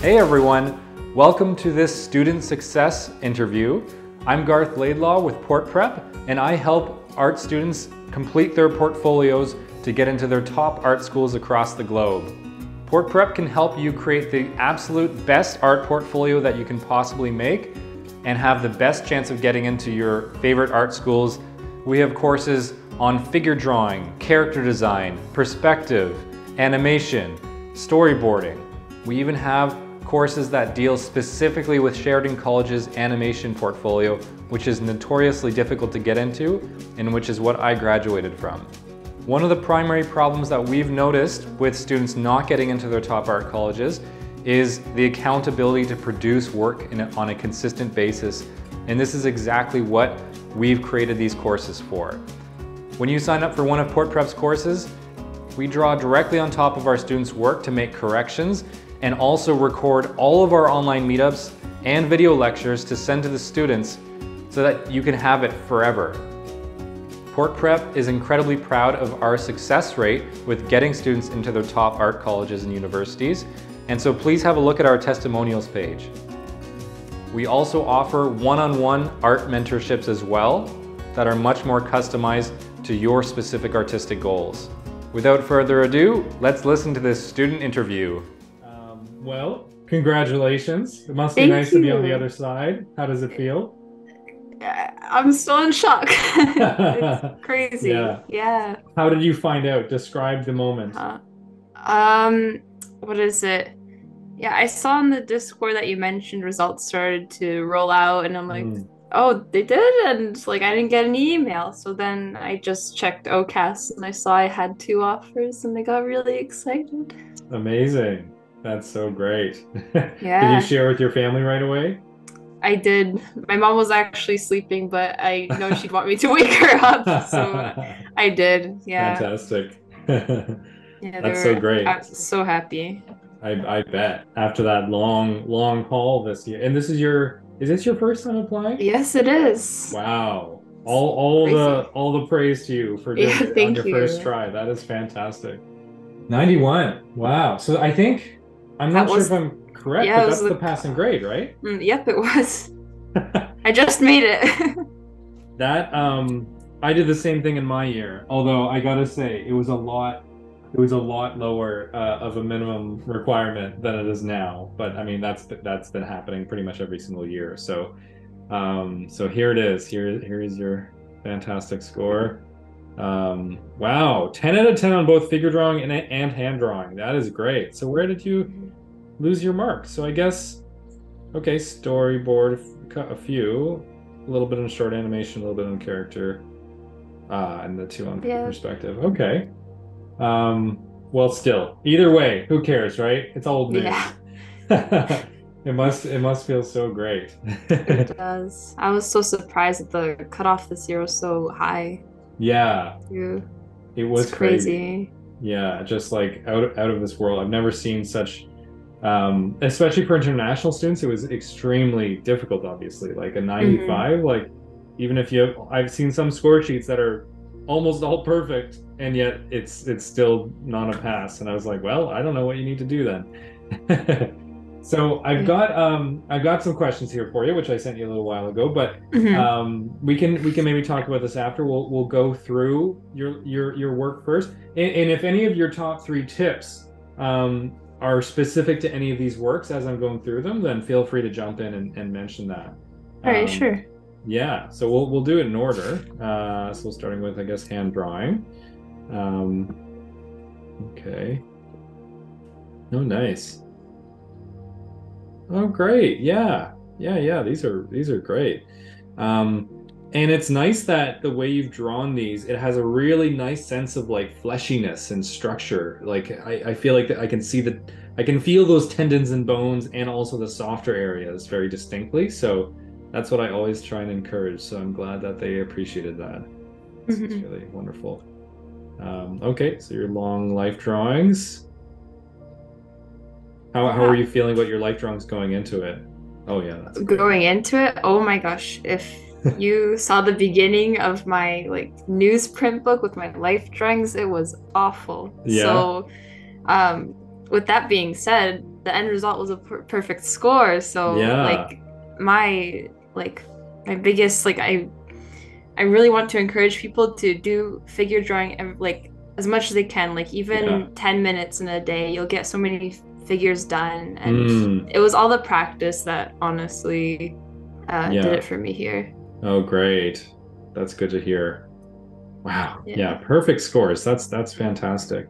Hey everyone, welcome to this student success interview. I'm Garth Laidlaw with Port Prep and I help art students complete their portfolios to get into their top art schools across the globe. Port Prep can help you create the absolute best art portfolio that you can possibly make and have the best chance of getting into your favorite art schools. We have courses on figure drawing, character design, perspective, animation, storyboarding. We even have courses that deal specifically with Sheridan College's animation portfolio, which is notoriously difficult to get into and which is what I graduated from. One of the primary problems that we've noticed with students not getting into their top art colleges is the accountability to produce work a, on a consistent basis. And this is exactly what we've created these courses for. When you sign up for one of Port Prep's courses, we draw directly on top of our students' work to make corrections and also record all of our online meetups and video lectures to send to the students so that you can have it forever. Port Prep is incredibly proud of our success rate with getting students into their top art colleges and universities, and so please have a look at our testimonials page. We also offer one-on-one -on -one art mentorships as well that are much more customized to your specific artistic goals. Without further ado, let's listen to this student interview. Well, congratulations. It must be Thank nice you. to be on the other side. How does it feel? I'm still in shock. it's crazy. Yeah. Yeah. How did you find out? Describe the moment. Uh, um, what is it? Yeah, I saw in the Discord that you mentioned results started to roll out, and I'm like, Mm. oh, they did, and like I didn't get any email. So then I just checked OCAS, and I saw I had two offers, and I got really excited. Amazing. That's so great. Yeah. Did you share with your family right away? I did. My mom was actually sleeping, but I know she'd want me to wake her up, so I did. Yeah. Fantastic. Yeah, That's so great. so happy. I, I bet. After that long, long haul this year. And this is your is this your first time applying? Yes, it is. Wow. All all the all the praise to you for doing Yeah, it on your you. first try. That is fantastic. 91. Wow. So I think I'm That not was- sure if I'm correct, yeah, but that's the the- passing grade, right? Mm, yep, it was. I just made it. That um I did the same thing in my year. Although I gotta say it was a lot it was a lot lower uh, of a minimum requirement than it is now. But I mean that's that's been happening pretty much every single year. So um so here it is. Here here is your fantastic score. Um wow, 10 out of 10 on both figure drawing and, and hand drawing. That is great. So where did you lose your mark? So I guess okay, storyboard cut a few, a little bit in short animation, a little bit in character, uh, and the two on Yeah. perspective. Okay. Um, well, still, either way, who cares, right? It's old news. Yeah. it must it must feel so great. it does. I was so surprised that the cutoff this year was so high. Yeah, too. it was It's crazy. Yeah, just like out of, out of this world. I've never seen such, um, especially for international students. It was extremely difficult. Obviously, like a ninety-five. Like even if you, have, I've seen some score sheets that are almost all perfect, and yet it's it's still not a pass. And I was like, well, I don't know what you need to do then. so I've got um I've got some questions here for you, which I sent you a little while ago, but Mhm. um, we can we can maybe talk about this after. We'll we'll go through your your your work first, and, and if any of your top three tips um, are specific to any of these works as I'm going through them, then feel free to jump in and, and mention that. All right, Um, sure. Yeah, so we'll we'll do it in order. Uh, so starting with I guess hand drawing. Um, okay. Oh, nice. Oh, great. Yeah. Yeah, yeah. These are these are great. Um, and it's nice that the way you've drawn these, it has a really nice sense of like fleshiness and structure. Like I, I feel like I can see that I can feel those tendons and bones and also the softer areas very distinctly. So that's what I always try and encourage. So I'm glad that they appreciated that. It's Mhm. really wonderful. Um, okay, so your long life drawings. How, how are you feeling about your life drawings going into it? Oh yeah, that's. Going into it, oh my gosh, if you saw the beginning of my like newsprint book with my life drawings, it was awful. Yeah. So um with that being said, the end result was a per- perfect score. So Yeah. like my like my biggest like I I really want to encourage people to do figure drawing like as much as they can. Like even Yeah. 10 minutes in a day, you'll get so many figures done and Mm. it was all the practice that honestly uh, Yeah. did it for me here. Oh, great. That's good to hear. Wow. Yeah. Yeah. perfect scores. That's that's fantastic.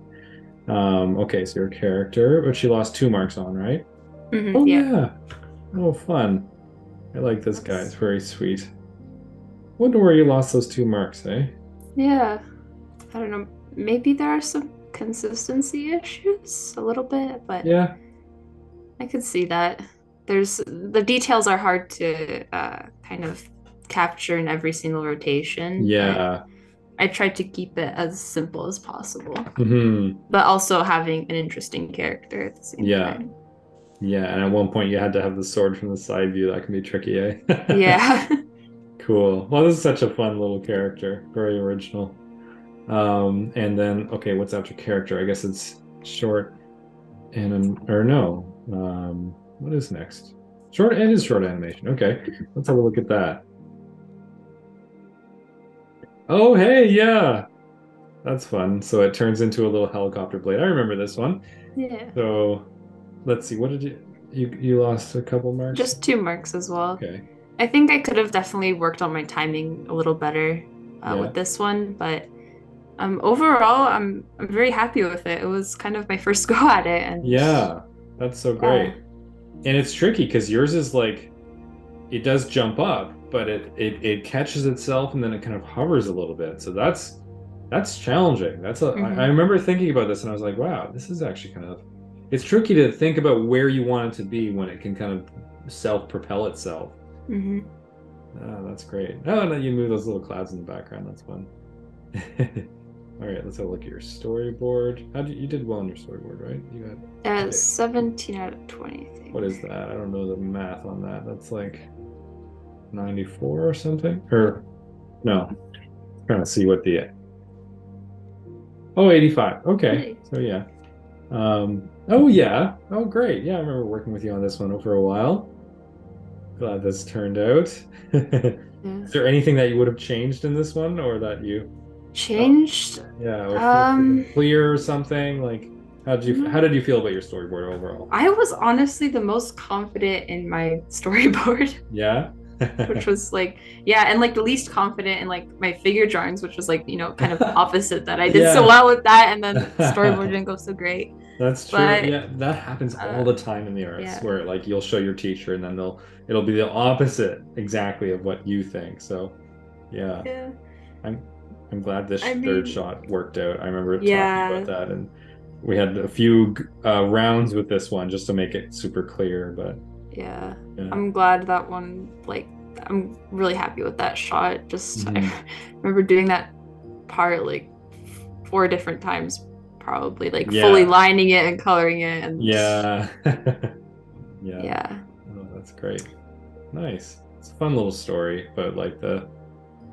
Um, okay, so your character, which you lost two marks on, right? Mhm, Oh yeah. yeah. Oh, fun. I like this guy. It's very sweet. Wonder where you lost those two marks, eh? Yeah. I don't know. Maybe there are some consistency issues a little bit, but Yeah. I could see that. There's the details are hard to uh, kind of capture in every single rotation. Yeah. I tried to keep it as simple as possible, hmm but also having an interesting character at the same Yeah. time. Yeah. And at one point, you had to have the sword from the side view. That can be tricky, eh? Yeah. Cool. Well, this is such a fun little character. Very original. Um, and then, okay, what's after character? I guess it's short and an, or no. Um, what is next? Short and is short animation. Okay, let's have a look at that. Oh, hey, yeah, that's fun. So it turns into a little helicopter blade. I remember this one. yeah. So let's see. What did you you you lost a couple marks? Just two marks as well. okay. I think I could have definitely worked on my timing a little better uh, Yeah. with this one, but um, overall, I'm I'm very happy with it. It was kind of my first go at it, and Yeah, that's so great. And it's tricky because yours is like it does jump up, but it, it it catches itself and then it kind of hovers a little bit. So that's that's challenging. That's a. I Mhm. I remember thinking about this and I was like, wow, this is actually kind of it's tricky to think about where you want it to be when it can kind of self-propel itself. Mhm. Oh, that's great. Oh, and then you move those little clouds in the background. That's fun. All right, let's have a look at your storyboard. How did you did well on your storyboard, right? You had Uh, 17 out of 20, I think. what is that? I don't know the math on that. That's like 94 or something? Or no. I'm trying to see what the Oh, 85. Okay. So yeah. Um oh yeah. Oh great. Yeah, I remember working with you on this one for a while. Glad this turned out. is there anything that you would have changed in this one or that you Changed? yeah, or Um, clear or something? Like how did you how did you feel about your storyboard overall? I was honestly the most confident in my storyboard, Yeah. which was like, yeah, and like the least confident in like my figure drawings, which was like, you know, kind of opposite that. I did Yeah. so well with that, and then the storyboard didn't go so great. That's true. But, yeah, that happens all uh, the time in the arts, yeah. where like you'll show your teacher, and then they'll it'll be the opposite exactly of what you think. So, yeah, Yeah. I'm glad this I third mean- shot worked out. I remember Yeah. talking about that, and we had a few uh, rounds with this one just to make it super clear. But Yeah. yeah, I'm glad that one, like, I'm really happy with that shot. Just, Mhm. I remember doing that part like four different times, probably, like Yeah. fully lining it and coloring it. And yeah, yeah, Yeah. Oh, that's great. Nice. It's a fun little story, but like the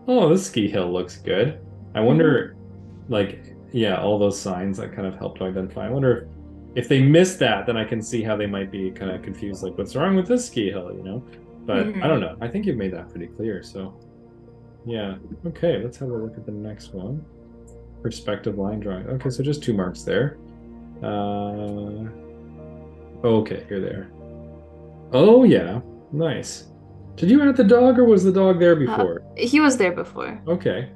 oh, this ski hill looks good. I wonder, like, yeah, all those signs that kind of help to identify. I wonder if, if they missed that, then I can see how they might be kind of confused, like, what's wrong with this ski hill, you know? But I don't know. I think you've made that pretty clear. So, yeah. Okay, let's have a look at the next one. Perspective line drawing. Okay, so just two marks there. Uh, okay, here they are. Oh yeah, nice. Did you add the dog, or was the dog there before? He was there before. Okay.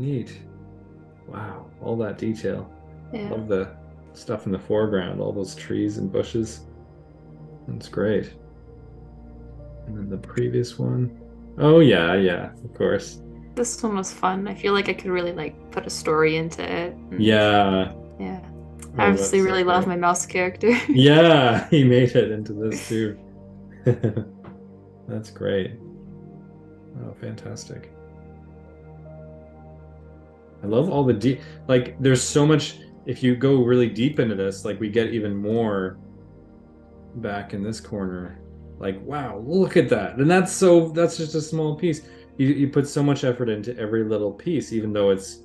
Huh. Neat. Wow, all that detail. Yeah. Love the stuff in the foreground, all those trees and bushes. That's great. And then the previous one. Oh yeah, yeah, of course. This one was fun. I feel like I could really like put a story into it. and- Yeah. Yeah. Oh, I obviously that's so really love my mouse character. Yeah, he made it into this too. That's great. Oh, fantastic. I love all the deep like there's so much if you go really deep into this, like we get even more back in this corner. Like, wow, look at that. And that's so that's just a small piece. You you put so much effort into every little piece, even though it's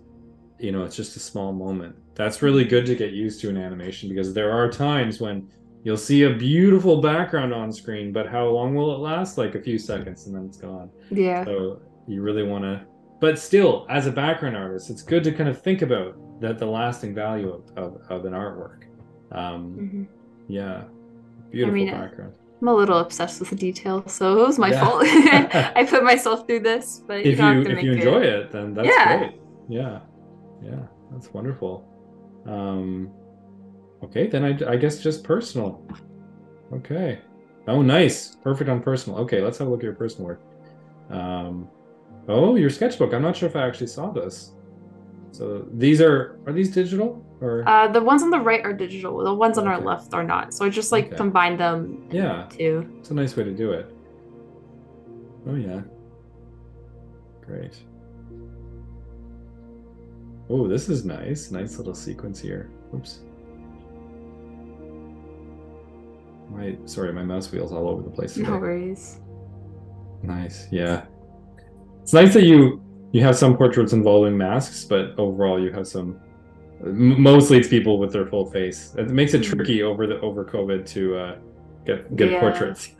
you know, it's just a small moment. That's really good to get used to in animation because there are times when you'll see a beautiful background on screen, but how long will it last? Like a few seconds and then it's gone. Yeah. So you really want to, but still, as a background artist, it's good to kind of think about that the lasting value of, of, of an artwork. Um, hmm yeah, beautiful mean, uh, background. I'm a little obsessed with the detail, so it was my Yeah. fault. I put myself through this, but you If don't you have to if make you it. enjoy it, then that's Yeah. great. Yeah, yeah, that's wonderful. Um, okay, then I, I guess just personal. Okay. Oh, nice. Perfect on personal. Okay, let's have a look at your personal work. Um, oh, your sketchbook. I'm not sure if I actually saw this. So these are are these digital or Uh, the ones on the right are digital. The ones on our left are not. So I just like Okay. combined them. Yeah. Too. it's a nice way to do it. Oh yeah. Great. Oh, this is nice. Nice little sequence here. Oops. My sorry, my mouse wheel's all over the place. Today. No worries. Nice. Yeah. It's nice that you you have some portraits involving masks, but overall you have some. Mostly it's people with their full face. It makes it Mhm. tricky over the over COVID to uh, get get Yeah. portraits.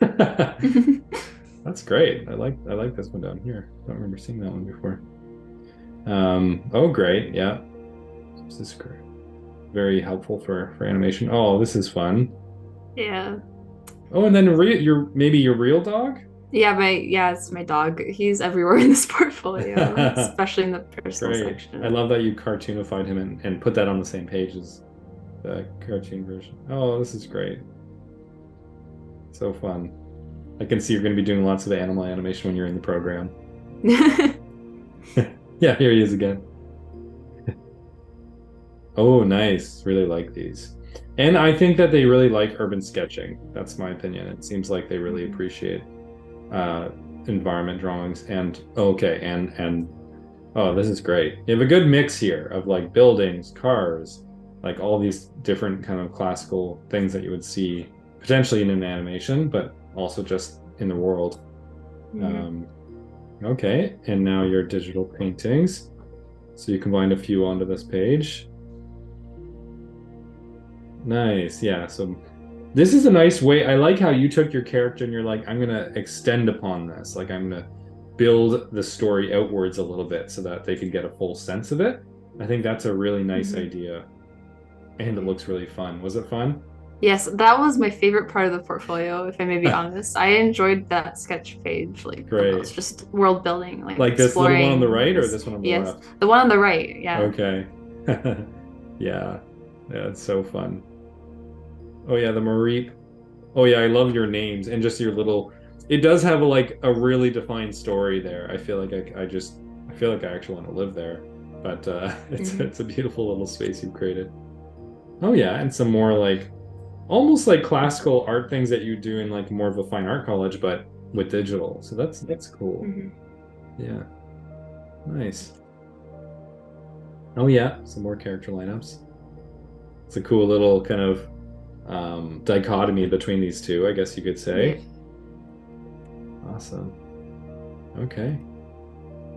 That's great. I like I like this one down here. I Don't remember seeing that one before. Um. Oh, great. Yeah. This is great. Very helpful for for animation. Oh, this is fun. yeah. Oh, and then re- your maybe your real dog. Yeah, my yeah, it's my dog. He's everywhere in this portfolio, especially in the personal Great. section. I love that you cartoonified him and, and put that on the same page as the cartoon version. Oh, this is great. So fun. I can see you're going to be doing lots of animal animation when you're in the program. Yeah, here he is again. oh, nice. Really like these. And I think that they really like urban sketching. That's my opinion. It seems like they really Mhm. appreciate uh, environment drawings and okay, and and oh, this is great. You have a good mix here of like buildings, cars, like all these different kind of classical things that you would see potentially in an animation, but also just in the world. Mhm. Um, okay, and now your digital paintings. So you combined a few onto this page. Nice, yeah. So this is a nice way. I like how you took your character and you're like, I'm gonna extend upon this. Like I'm gonna build the story outwards a little bit so that they can get a full sense of it. I think that's a really nice Mhm. idea. And it looks really fun. Was it fun? Yes, that was my favorite part of the portfolio, if I may be honest. I enjoyed that sketch page, like the most, just world building, like Like this little one on the right or this- this one on the yes, left? the one on the right. Yeah. Okay. yeah. Yeah, it's so fun. Oh yeah, the Mareep. Oh yeah, I love your names and just your little it does have a, like a really defined story there. I feel like I, I just I feel like I actually want to live there. But uh it's Mhm. it's a beautiful little space you've created. Oh yeah, and some more like almost like classical art things that you do in like more of a fine art college but with digital. So that's that's cool. Mhm. Yeah. Nice. Oh yeah, some more character lineups. It's a cool little kind of um, dichotomy between these two, I guess you could say. Awesome. Okay.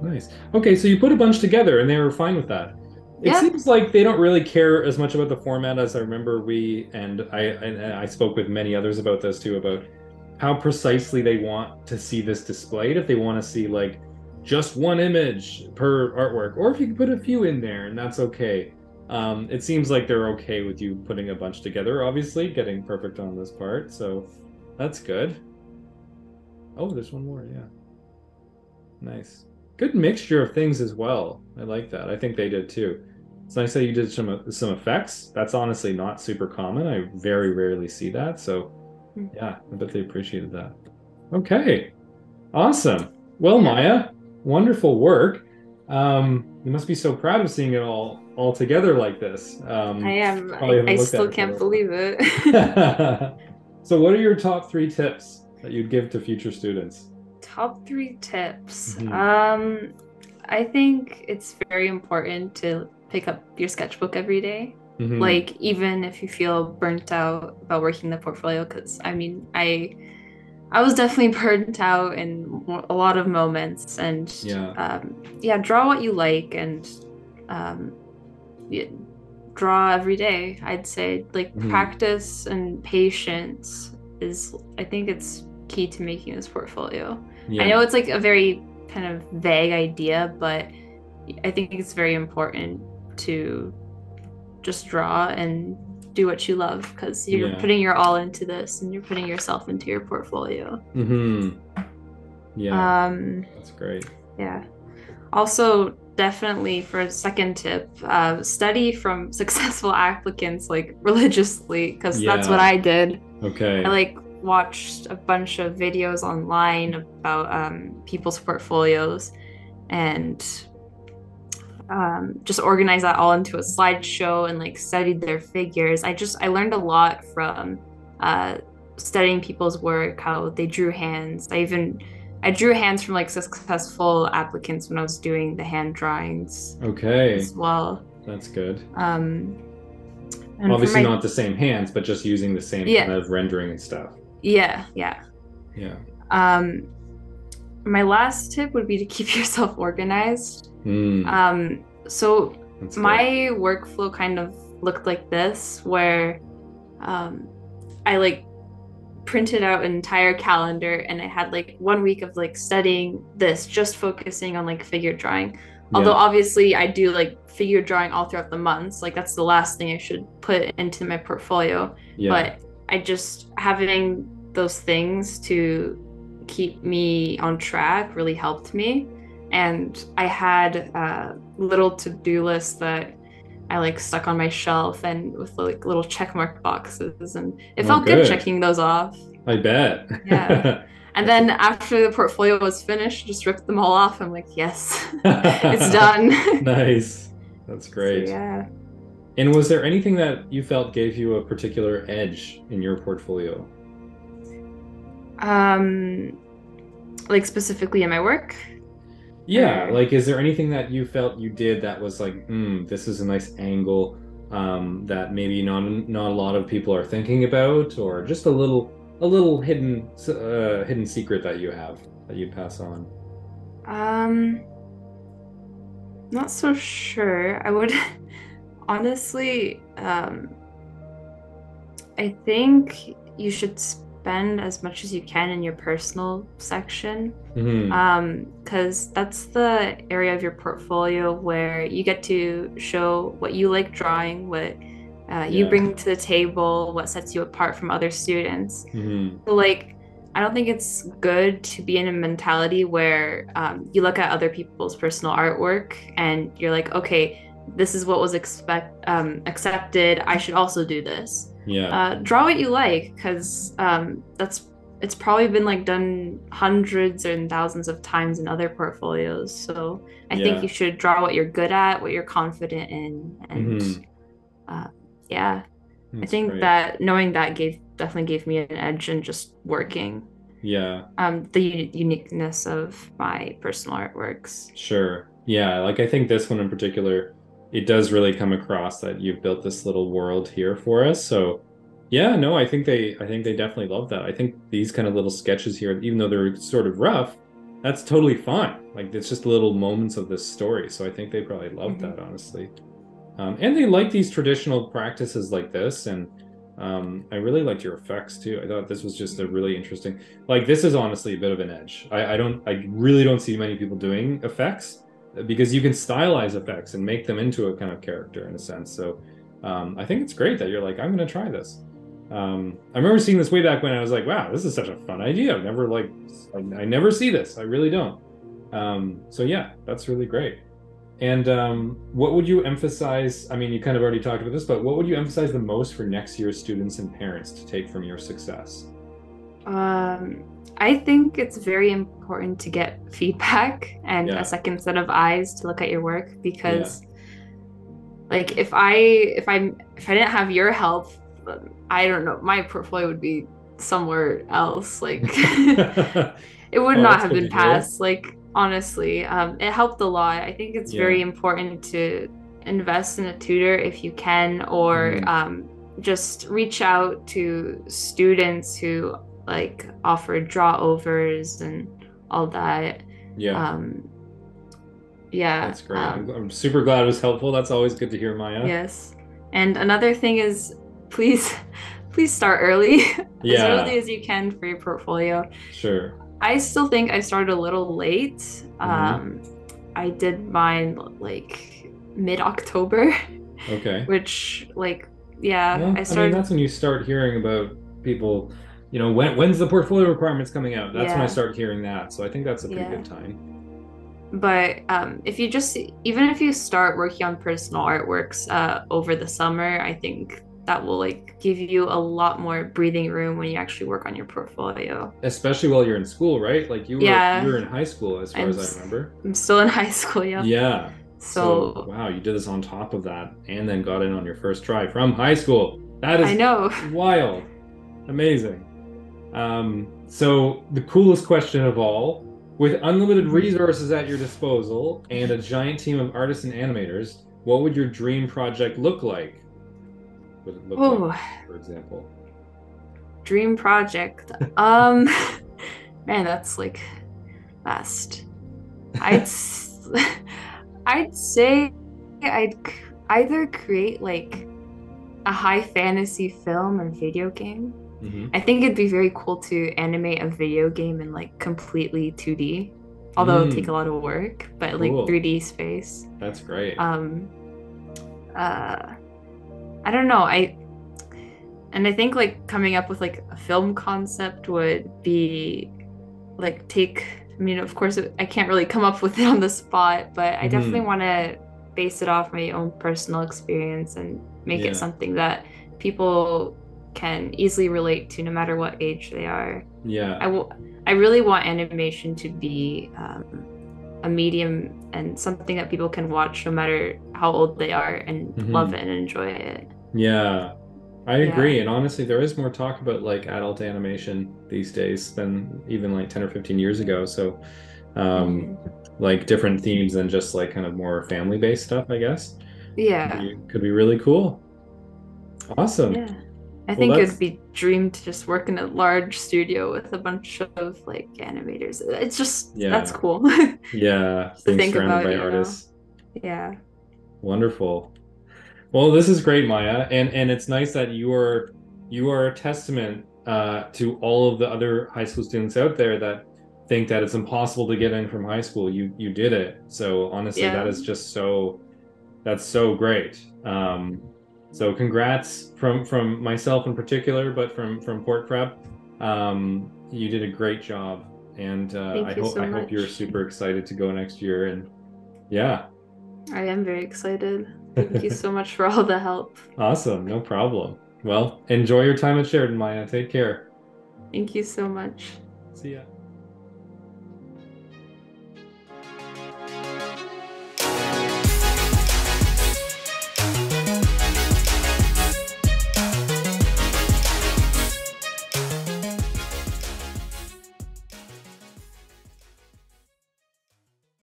Nice. Okay, so you put a bunch together and they were fine with that. It Yeah. seems like they don't really care as much about the format as I remember we and I and I spoke with many others about this too about how precisely they want to see this displayed. If they want to see like just one image per artwork, or if you can put a few in there and that's okay. Um, it seems like they're okay with you putting a bunch together. Obviously, getting perfect on this part, so that's good. Oh, there's one more. Yeah. Nice. Good mixture of things as well. I like that. I think they did too. It's nice that you did some some effects. That's honestly not super common. I very rarely see that. So, Hmm. yeah, I bet they appreciated that. Okay, awesome. Well, Maya, wonderful work. Um, you must be so proud of seeing it all all together like this. Um, I am. I, I still it for a can't believe it. so, what are your top three tips that you'd give to future students? Top three tips. Mhm. Um, I think it's very important to pick up your sketchbook every day. Mhm. Like even if you feel burnt out about working the portfolio, because I mean, I I was definitely burnt out in a lot of moments, and Yeah. um, yeah, draw what you like and um, draw every day. I'd say like Mhm. practice and patience is I think it's key to making this portfolio. Yeah. I know it's like a very kind of vague idea, but I think it's very important to just draw and do what you love because you're Yeah. putting your all into this and you're putting yourself into your portfolio. hmm Yeah, Um, that's great. yeah. Also, definitely for a second tip, uh, study from successful applicants like religiously because that's what I did. Okay. I like watched a bunch of videos online about um, people's portfolios and um, just organized that all into a slideshow and like studied their figures. I just I learned a lot from uh, studying people's work, how they drew hands. I even I drew hands from like successful applicants when I was doing the hand drawings okay. as well. That's good. Um, and Obviously my- not the same hands, but just using the same Yeah. kind of rendering and stuff. Yeah, yeah. Yeah. Um, my last tip would be to keep yourself organized. Mm, Um, so that's good. my workflow kind of looked like this, where um, I like printed out an entire calendar and I had like one week of like studying this, just focusing on like figure drawing. Although Yeah. obviously I do like figure drawing all throughout the months, like that's the last thing I should put into my portfolio yeah. but I just having those things to keep me on track really helped me. And I had a little to-do list that I like stuck on my shelf and with like little check mark boxes and it Oh, felt good good. checking those off. I bet. Yeah. And then after the portfolio was finished, just ripped them all off. I'm like, yes, it's done. nice. That's great. So, yeah. And was there anything that you felt gave you a particular edge in your portfolio? Um like specifically in my work. Yeah, like is there anything that you felt you did that was like, hmm, this is a nice angle um, that maybe not not a lot of people are thinking about, or just a little a little hidden uh, hidden secret that you have that you'd pass on? Um, not so sure. I would honestly, um, I think you should spend as much as you can in your personal section. Mhm. Um, because that's the area of your portfolio where you get to show what you like drawing, what uh, you Yeah. bring to the table, what sets you apart from other students. Mhm. So, like i don't think it's good to be in a mentality where um, you look at other people's personal artwork and you're like okay this is what was expect um, accepted i should also do this Yeah. uh, draw what you like because um, that's it's probably been like done hundreds and thousands of times in other portfolios so i Yeah. think you should draw what you're good at what you're confident in and Mhm. uh, yeah i think great. that knowing that gave definitely gave me an edge in just working Yeah. um, the u- uniqueness of my personal artworks. Sure. Yeah, like I think this one in particular, it does really come across that you've built this little world here for us. So, yeah, no, I think they I think they definitely love that. I think these kind of little sketches here, even though they're sort of rough, that's totally fine. Like it's just little moments of this story. So I think they probably love Mhm. that honestly. Um, and they like these traditional practices like this and um, I really liked your effects too. I thought this was just a really interesting. Like this is honestly a bit of an edge. I, I don't. I really don't see many people doing effects because you can stylize effects and make them into a kind of character in a sense. So um, I think it's great that you're like, I'm going to try this. Um, I remember seeing this way back when I was like, wow, this is such a fun idea. I've never like, I, I never see this. I really don't. Um, so yeah, that's really great. And um, what would you emphasize? I mean, you kind of already talked about this, but what would you emphasize the most for next year's students and parents to take from your success? Um, I think it's very important to get feedback and Yeah. a second set of eyes to look at your work because, like, if I if I if I didn't have your help, I don't know, my portfolio would be somewhere else. Like, it would Oh, not have been passed. Like, honestly, um, it helped a lot. I think it's Yeah. very important to invest in a tutor if you can, or Mhm. um, just reach out to students who like offer draw overs and all that. yeah. Um, yeah. That's great. um, I'm, I'm super glad it was helpful. That's always good to hear, Maya. yes. And another thing is please please start early. Yeah. as early as you can for your portfolio. Sure. I still think I started a little late. Mm-hmm. Um, I did mine like mid October, Okay. which like yeah, Well, I I mean, started. that's when you start hearing about people. You know, when when's the portfolio requirements coming out? That's when I start hearing that. So I think that's a pretty Yeah. good time. but um, if you just even if you start working on personal artworks uh, over the summer, I think that will like give you a lot more breathing room when you actually work on your portfolio. Especially while you're in school, right? Like you were Yeah. you were in high school as far I'm as I remember. I'm still in high school, yeah. Yeah. So, wow, you did this on top of that and then got in on your first try from high school. That is I know. wild. Amazing. Um, so the coolest question of all, with unlimited resources at your disposal and a giant team of artists and animators, what would your dream project look like? Would it look Oh, like, for example? dream project. Um, man, that's like vast. I'd I'd say I'd either create like a high fantasy film or video game. Hmm I think it'd be very cool to animate a video game in like completely 2D, although it'd take a lot of work, but like 3D space. That's great. Um, uh, I don't know. I and I think like coming up with like a film concept would be like take. I mean, of course, I can't really come up with it on the spot, but I definitely Mhm. want to base it off my own personal experience and make Yeah. it something that people can easily relate to no matter what age they are. yeah. I will. I really want animation to be um, a medium and something that people can watch no matter how old they are and Mhm. love it and enjoy it. Yeah, I Yeah. agree. And honestly, there is more talk about like adult animation these days than even like 10 or 15 years ago. So, um, like different themes than just like kind of more family based stuff, I guess. yeah, Could be, could be really cool. Awesome. yeah. I think that's- it'd be dream to just work in a large studio with a bunch of like animators. It's just Yeah. that's cool. Yeah, being think surrounded about, by you know? artists. yeah. Wonderful. Well, this is great, Maya, and and it's nice that you are you are a testament uh, to all of the other high school students out there that think that it's impossible to get in from high school. You you did it. So honestly, Yeah. that is just so that's so great. Um, so congrats from from myself in particular, but from from Port Prep. Um, you did a great job, and uh, I hope so I hope you're super excited to go next year. And yeah. I am very excited. Thank you so much for all the help. Awesome, no problem. Well, enjoy your time at Sheridan, Maya. Take care. Thank you so much. See ya.